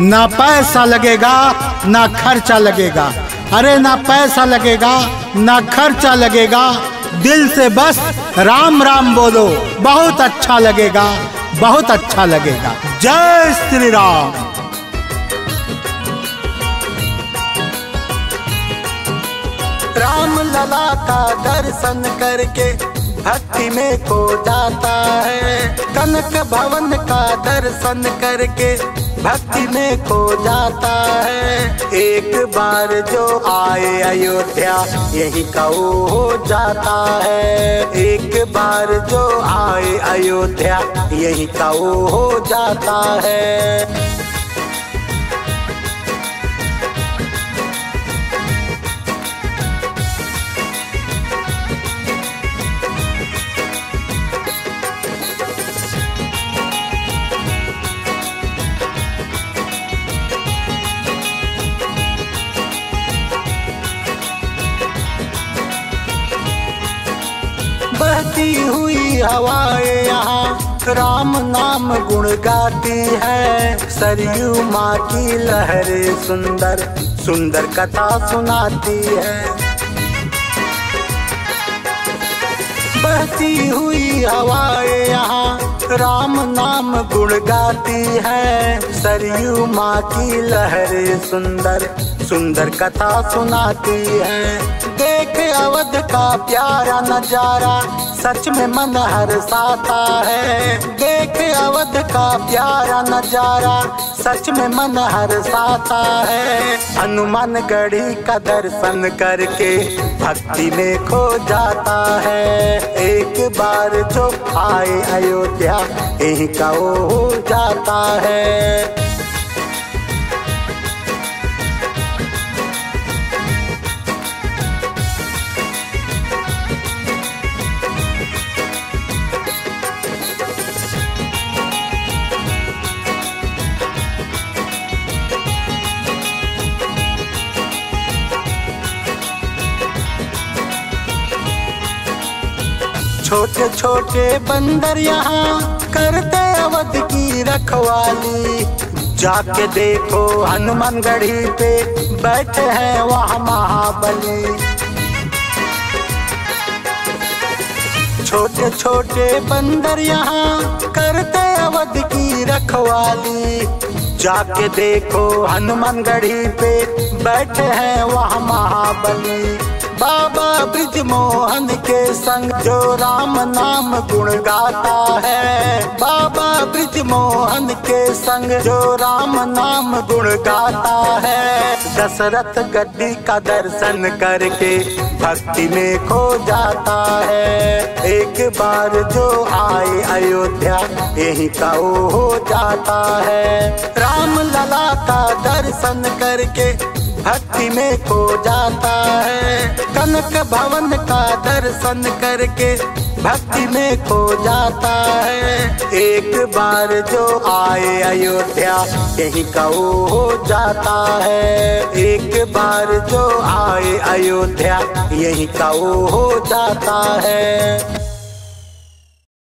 ना पैसा लगेगा, ना खर्चा लगेगा। अरे ना पैसा लगेगा, ना खर्चा लगेगा। दिल से बस राम राम बोलो, बहुत अच्छा लगेगा, बहुत अच्छा लगेगा। जय श्री राम। राम लला का दर्शन करके भक्ति में खो जाता है। कनक भवन का दर्शन करके भक्ति में खो जाता है। एक बार जो आए अयोध्या, यही कहो हो जाता है। एक बार जो आए अयोध्या, यही कहो हो जाता है। बहती हुई हवाएँ यहाँ। राम नाम गुण गाती है। सरयू माँ की लहरें सुंदर सुंदर कथा सुनाती है। बहती हुई हवाएँ यहाँ। राम नाम गुण गाती है। सरयू माँ की लहरें सुंदर सुंदर कथा सुनाती है। देख अवध का प्यारा नज़ारा सच में मन हर्षाता है। देख अवध का प्यारा नज़ारा सच में मन हर्षाता है। हनुमान गढ़ी का दर्शन करके भक्ति में खो जाता है। एक बार जो आए अयोध्या, यही का हो जाता है। छोटे छोटे बंदर यहाँ करते अवध की रखवाली। जाके देखो हनुमान गढ़ी पे बैठे हैं वहाँ महाबली। छोटे छोटे बंदर यहाँ करते अवध की रखवाली। जाके देखो हनुमान गढ़ी पे बैठे हैं वहाँ महाबली। बाबा ब्रिज मोहन के संग जो राम नाम गुण गाता है। बाबा ब्रिज मोहन के संग जो राम नाम गुण गाता है। दशरथ गड्डी का दर्शन करके भक्ति में खो जाता है। एक बार जो आए अयोध्या, यही का वो हो जाता है। राम लला का दर्शन करके भक्ति में खो जाता है। कनक भवन का दर्शन करके भक्ति में खो जाता है। एक बार जो आए अयोध्या, यही का हो जाता है। एक बार जो आए अयोध्या, यही का हो जाता है।